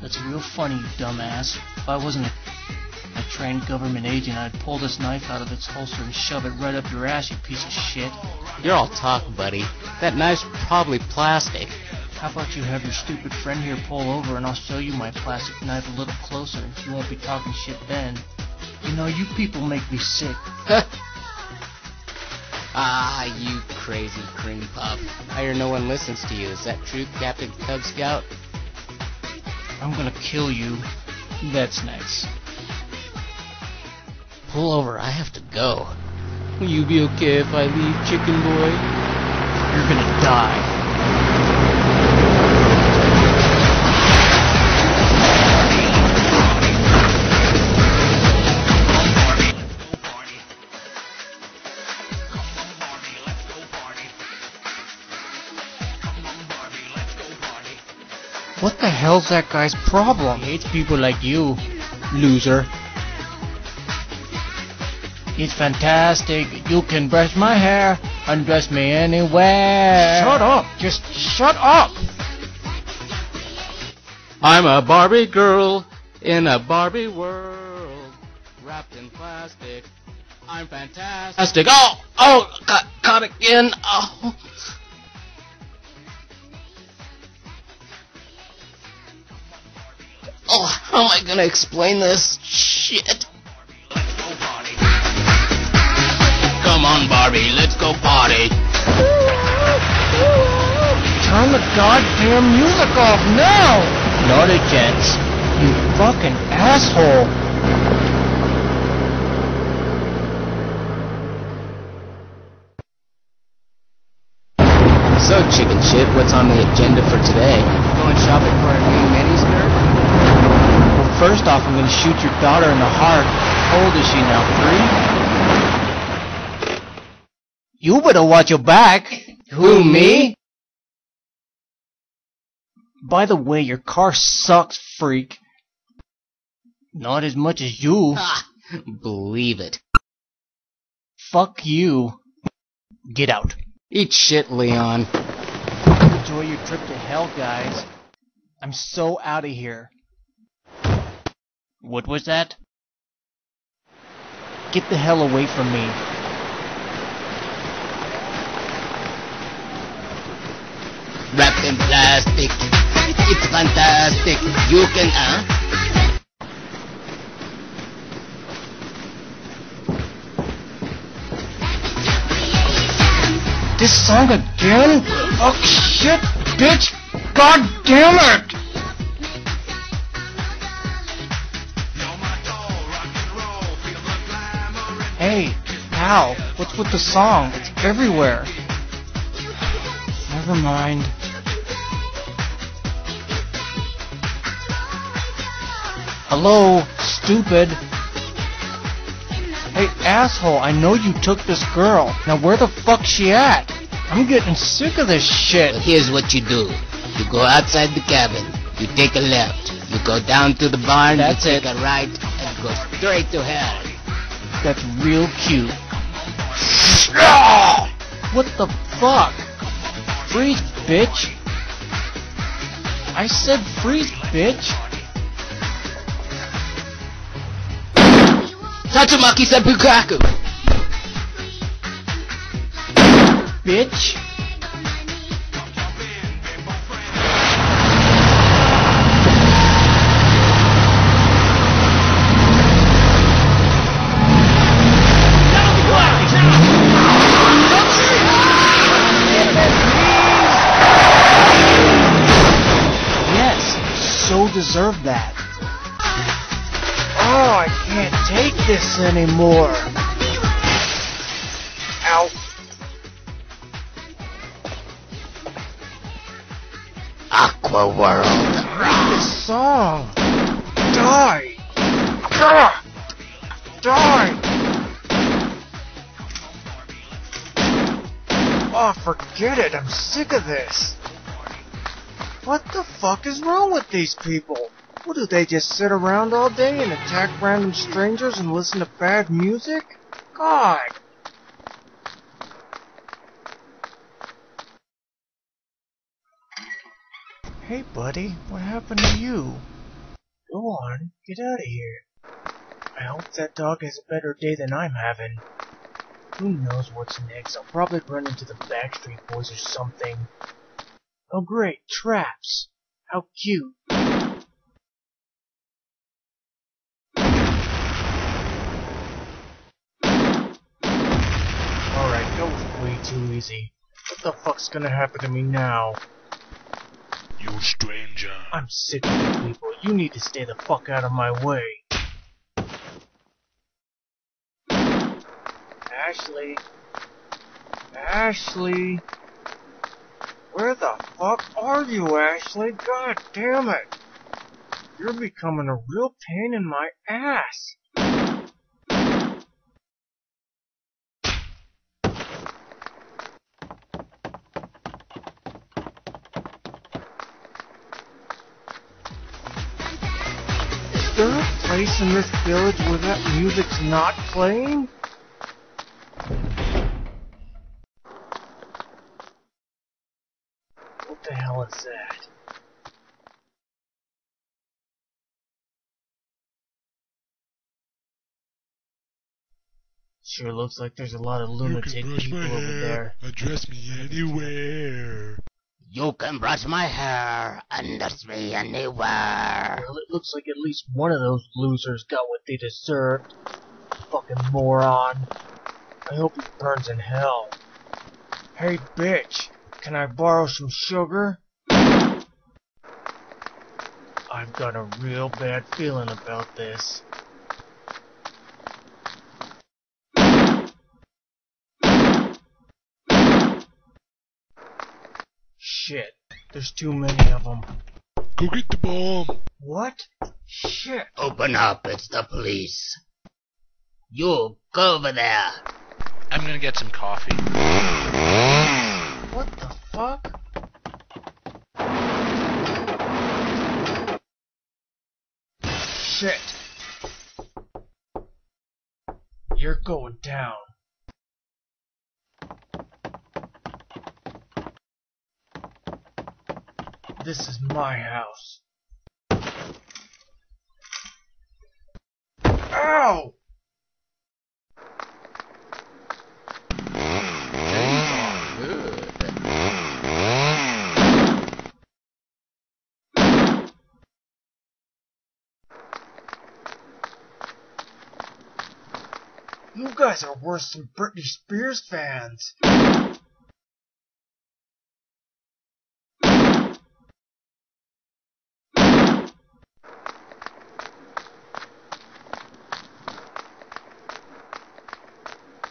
That's real funny, you dumbass. If I wasn't a, a trained government agent, I'd pull this knife out of its holster and shove it right up your ass, you piece of shit. You're all talk, buddy. That knife's probably plastic. How about you have your stupid friend here pull over and I'll show you my plastic knife a little closer. You won't be talking shit then. You know, you people make me sick. ah, you crazy cream puff. I hear no one listens to you. Is that true, Captain Cub Scout? I'm gonna kill you. That's nice. Pull over, I have to go. Will you be okay if I leave, chicken boy? You're gonna die. Hell's that guy's problem? He hates people like you, loser. It's fantastic. You can brush my hair, undress me anywhere. Shut up. Just shut up. I'm a Barbie girl in a Barbie world, wrapped in plastic. I'm fantastic. Oh, oh, cut, cut again. Oh. How am I gonna explain this? Shit. Come on, Barbie, let's go party. Turn the goddamn music off now! Not a chance. You fucking asshole. So, chicken shit, what's on the agenda for today? Going shopping for a new miniskirt? First off, I'm gonna shoot your daughter in the heart. How old is she now? Three? You better watch your back. Who, me? By the way, your car sucks, freak. Not as much as you. Ah, believe it. Fuck you. Get out. Eat shit, Leon. Enjoy your trip to hell, guys. I'm so out of here. What was that? Get the hell away from me. Wrapped in plastic. It's fantastic. You can, uh? This song again? Fuck shit, bitch! God damn it! Hey, pal, what's with the song? It's everywhere. Never mind. Hello, stupid. Hey, asshole, I know you took this girl. Now where the fuck's she at? I'm getting sick of this shit. Well, here's what you do. You go outside the cabin. You take a left. You go down to the barn. That's you it. take a right and go straight to hell. That's real cute. What the fuck? Freeze, bitch. I said freeze, bitch. Tatsumaki Senpukyaku! Bitch. Deserve that. Oh, I can't take this anymore. Ow. Aqua World. This song. Die. Ah! Die. Oh, forget it. I'm sick of this. What the fuck is wrong with these people? What do they just sit around all day and attack random strangers and listen to bad music? God! Hey buddy, what happened to you? Go on, get out of here. I hope that dog has a better day than I'm having. Who knows what's next? I'll probably run into the Backstreet Boys or something. Oh great, traps! How cute! Alright, that was way too easy. What the fuck's gonna happen to me now? You stranger. I'm sick of you people. You need to stay the fuck out of my way. Ashley. Ashley. Where the fuck are you, Ashley? God damn it. You're becoming a real pain in my ass. Is there a place in this village where that music's not playing? What the hell is that? Sure looks like there's a lot of You lunatic can brush people my over hair, there. address me anywhere. You can brush my hair and touch me anywhere. Well, it looks like at least one of those losers got what they deserved. Fucking moron. I hope he burns in hell. Hey, bitch, can I borrow some sugar? I've got a real bad feeling about this. Shit, there's too many of them. Go get the bomb. What? Shit. Open up, it's the police. You, go over there. I'm gonna get some coffee. What the fuck? Shit. You're going down. This is my house. Ow! You guys are worse than Britney Spears fans.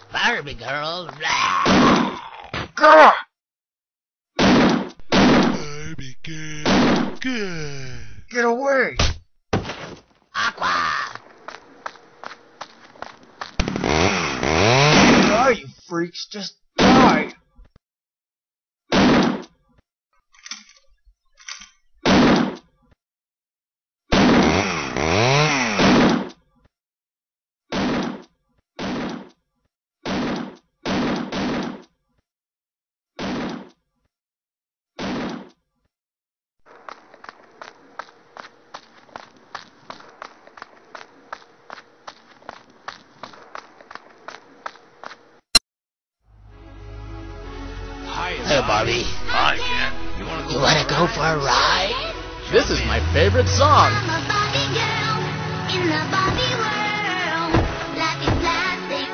Barbie girl. Blah. Gah! Barbie girl. Good. Get away! Aqua. Die, freaks! Just die! Hi, it's Hey, Barbie. Hi, Ken. You wanna go? You wanna go for a ride? This is my favorite song. I'm a Barbie girl in the Barbie world. Life is plastic,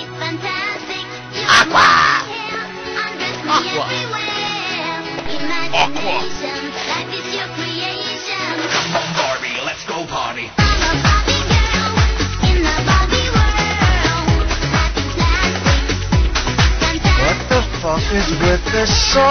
it's fantastic. You can Aqua. wear my hair, undress me Aqua. life is your creation. Come on, Barbie. Let's go party. is with this song.